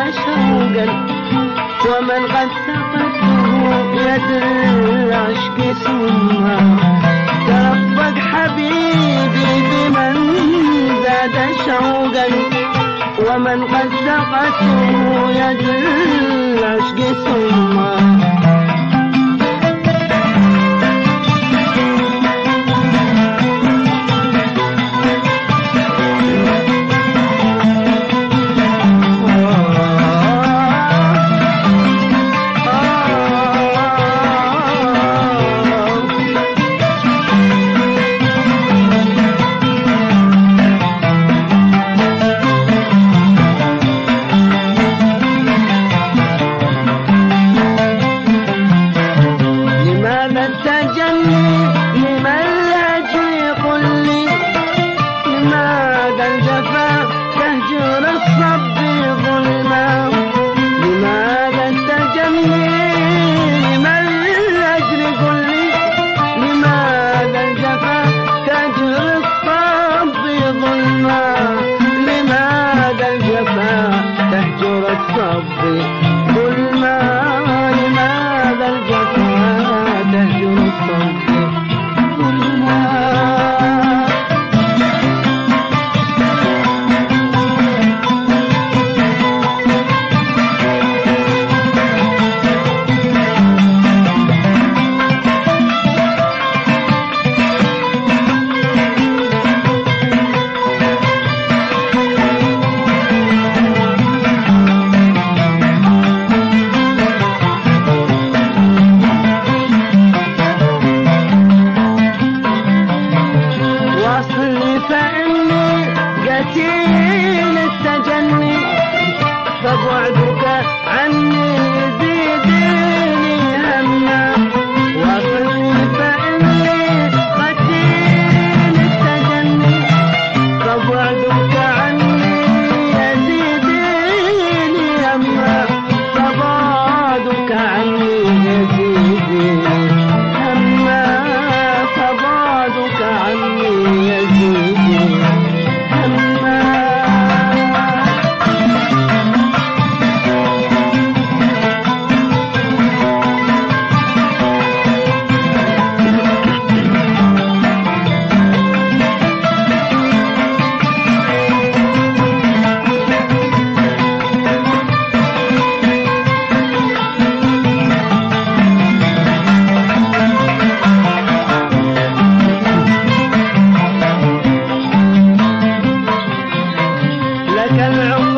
مشروقا ومن قد سقته يد العشق ثم ترفق حبيبي بمن زاد شوقا. ومن قد سقته يد العشق ثم Ik kan het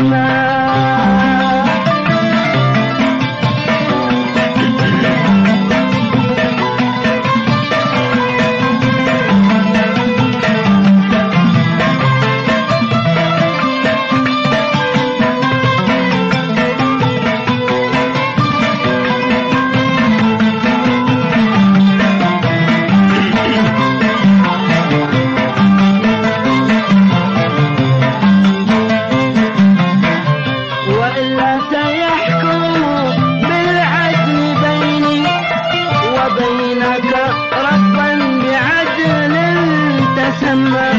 Allah remember